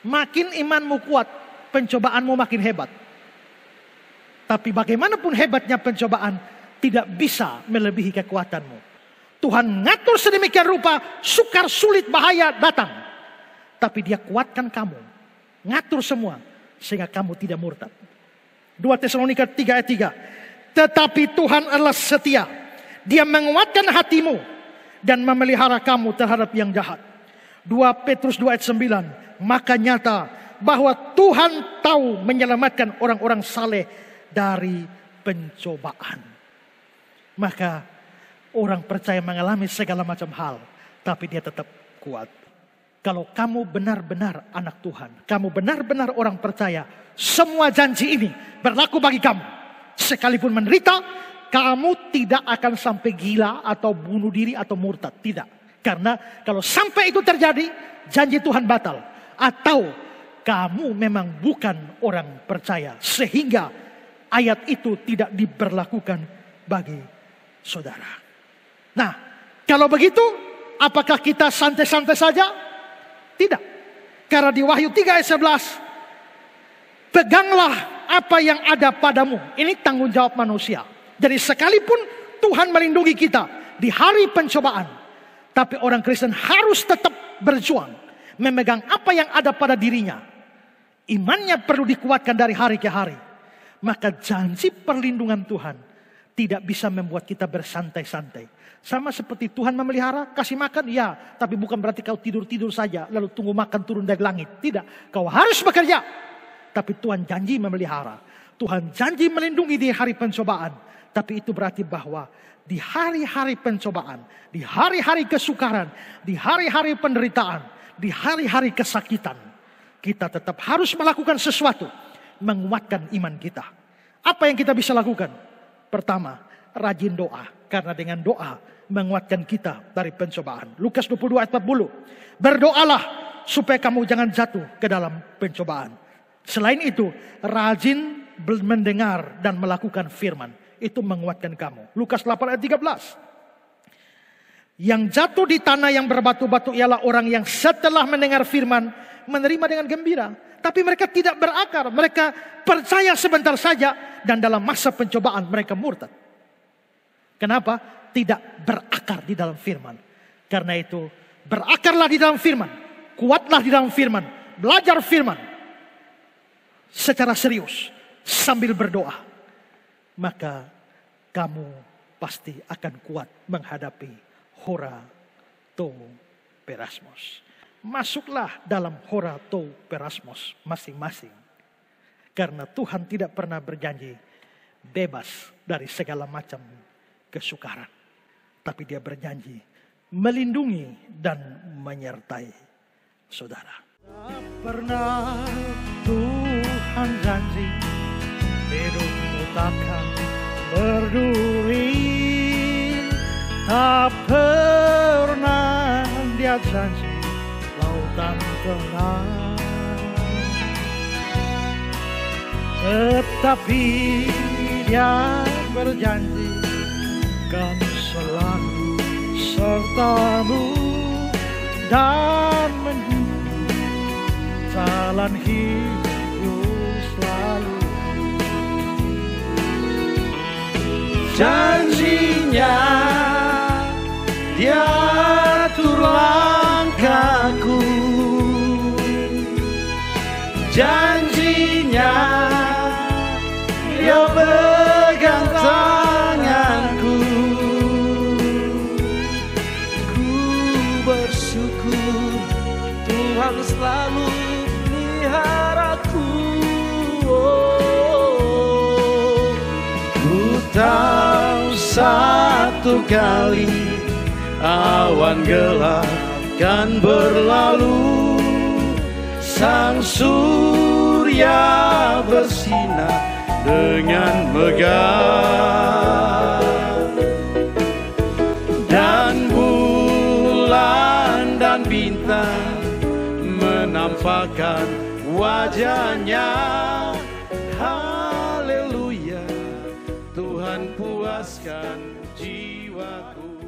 Makin imanmu kuat, pencobaanmu makin hebat. Tapi bagaimanapun hebatnya pencobaan, tidak bisa melebihi kekuatanmu. Tuhan ngatur sedemikian rupa, sukar, sulit, bahaya datang. Tapi dia kuatkan kamu. Ngatur semua, sehingga kamu tidak murtad. 2 Tesalonika 3 ayat 3. Tetapi Tuhan adalah setia. Dia menguatkan hatimu dan memelihara kamu terhadap yang jahat. 2 Petrus 2 ayat 9. Maka nyata bahwa Tuhan tahu menyelamatkan orang-orang saleh dari pencobaan. Maka orang percaya mengalami segala macam hal, tapi dia tetap kuat. Kalau kamu benar-benar anak Tuhan, kamu benar-benar orang percaya, semua janji ini berlaku bagi kamu. Sekalipun menderita, kamu tidak akan sampai gila atau bunuh diri atau murtad. Tidak. Karena kalau sampai itu terjadi, janji Tuhan batal. Atau kamu memang bukan orang percaya. Sehingga ayat itu tidak diberlakukan bagi saudara. Nah, kalau begitu, apakah kita santai-santai saja? Tidak. Karena di Wahyu 3 ayat 11, peganglah apa yang ada padamu. Ini tanggung jawab manusia. Jadi sekalipun Tuhan melindungi kita di hari pencobaan, tapi orang Kristen harus tetap berjuang memegang apa yang ada pada dirinya. Imannya perlu dikuatkan dari hari ke hari. Maka janji perlindungan Tuhan tidak bisa membuat kita bersantai-santai. Sama seperti Tuhan memelihara, kasih makan, ya. Tapi bukan berarti kau tidur-tidur saja, lalu tunggu makan turun dari langit. Tidak, kau harus bekerja. Tapi Tuhan janji memelihara. Tuhan janji melindungi di hari pencobaan. Tapi itu berarti bahwa di hari-hari pencobaan, di hari-hari kesukaran, di hari-hari penderitaan, di hari-hari kesakitan, kita tetap harus melakukan sesuatu, menguatkan iman kita. Apa yang kita bisa lakukan? Pertama, rajin doa. Karena dengan doa menguatkan kita dari pencobaan. Lukas 22 ayat 40. Berdoalah supaya kamu jangan jatuh ke dalam pencobaan. Selain itu, rajin mendengar dan melakukan firman. Itu menguatkan kamu. Lukas 8 ayat 13. Yang jatuh di tanah yang berbatu-batu ialah orang yang setelah mendengar firman menerima dengan gembira. Tapi mereka tidak berakar, mereka percaya sebentar saja dan dalam masa pencobaan mereka murtad. Kenapa? Tidak berakar di dalam firman. Karena itu berakarlah di dalam firman. Kuatlah di dalam firman. Belajar firman. Secara serius. Sambil berdoa. Maka kamu pasti akan kuat menghadapi hora to perasmos. Masuklah dalam hora to perasmos masing-masing. Karena Tuhan tidak pernah berjanji bebas dari segala macam kesukaran. Tapi dia berjanji melindungi dan menyertai saudara. Tak pernah Tuhan janji hidupmu takkan berduri Tak pernah dia janji lautan tenang. Tetapi dia berjanji kan selalu sertamu dan menunggu jalan hidup selalu. Janjinya dia atur langkahku. Janjinya Dia pegang tanganku. Ku bersyukur Tuhan selalu peliharaku oh, Ku tahu satu kali awan gelap kan berlalu Sang surya bersinar dengan megah. Dan bulan dan bintang menampakkan wajahnya. Haleluya Tuhan puaskan jiwaku